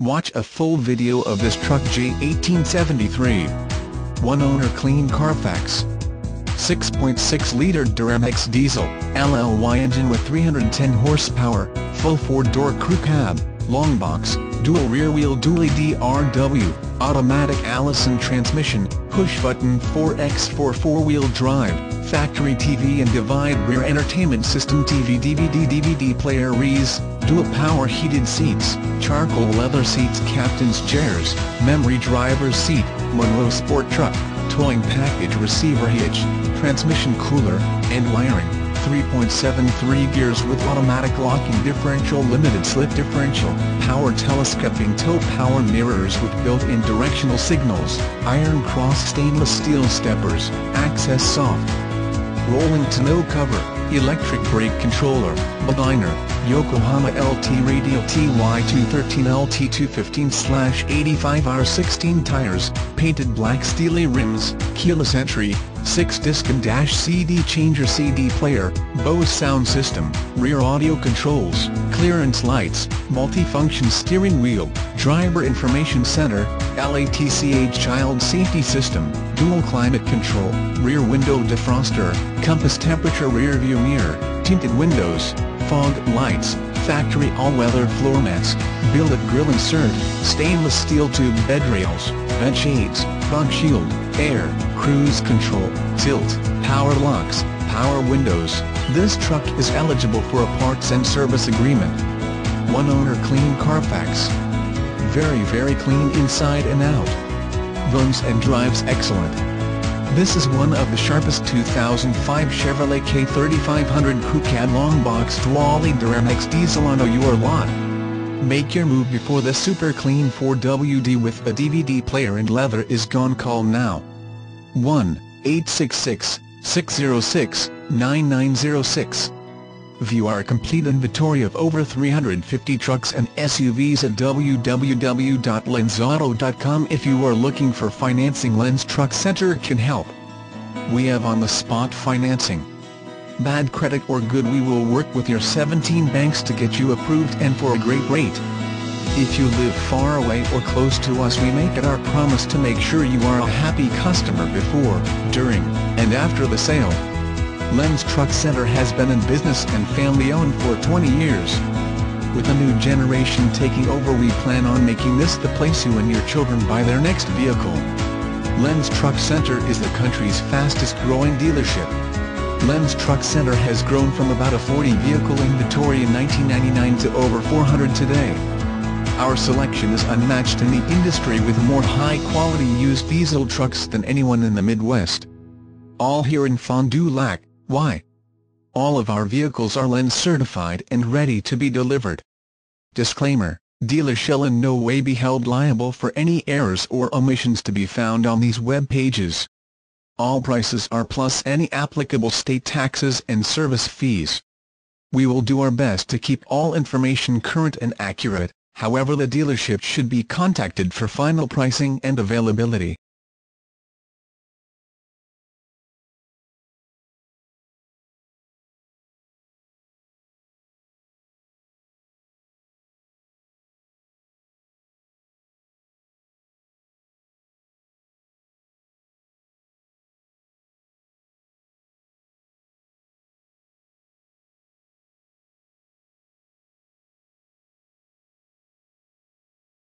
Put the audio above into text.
Watch a full video of this truck J1873. One owner clean Carfax. 6.6-liter Duramax diesel, LLY engine with 310 horsepower, full four-door crew cab, long box, dual rear-wheel dually DRW, automatic Allison transmission, push-button 4x4 four-wheel drive, factory TV and DVD rear entertainment system TV DVD DVD player REES, dual power heated seats, charcoal leather seats captain's chairs, memory driver's seat, Monroe sport truck, towing package receiver hitch, transmission cooler, and wiring. 3.73 gears with automatic locking differential limited slip differential, power telescoping tow power mirrors with built-in directional signals, iron cross stainless steel stepbars, access soft, rolling tonneau cover, electric brake controller, bedliner, Yokohama LT Radial TY213 LT215-85R16 tires, painted black steely rims, keyless entry, 6-disc and dash CD changer CD player, Bose sound system, rear audio controls, clearance lights, multi-function steering wheel, driver information center, LATCH child safety system, dual climate control, rear window defroster, compass temperature rear view mirror, tinted windows, fog lights, factory all-weather floor mats, billet grill insert, stainless steel tube bed rails, vent shades, fog shield, air, cruise control, tilt, power locks, power windows. This truck is eligible for a parts and service agreement. One owner clean Carfax. Very very clean inside and out. Runs and drives excellent. This is one of the sharpest 2005 Chevrolet K3500 Crew Cab long box dually Duramax diesel on your lot. Make your move before the super clean 4WD with a DVD player and leather is gone call now. 1-866-606-9906 View our complete inventory of over 350 trucks and SUVs at www.lenzauto.com if you are looking for financing Lenz Truck Center can help. We have on-the-spot financing. Bad credit or good we will work with your 17 banks to get you approved and for a great rate. If you live far away or close to us we make it our promise to make sure you are a happy customer before, during, and after the sale. Lenz Truck Center has been in business and family-owned for 20 years. With a new generation taking over we plan on making this the place you and your children buy their next vehicle. Lenz Truck Center is the country's fastest growing dealership. Lenz Truck Center has grown from about a 40 vehicle inventory in 1999 to over 400 today. Our selection is unmatched in the industry with more high-quality used diesel trucks than anyone in the Midwest. All here in Fond du Lac. Why? All of our vehicles are Lenz certified and ready to be delivered. Disclaimer, dealers shall in no way be held liable for any errors or omissions to be found on these web pages. All prices are plus any applicable state taxes and service fees. We will do our best to keep all information current and accurate, however the dealership should be contacted for final pricing and availability.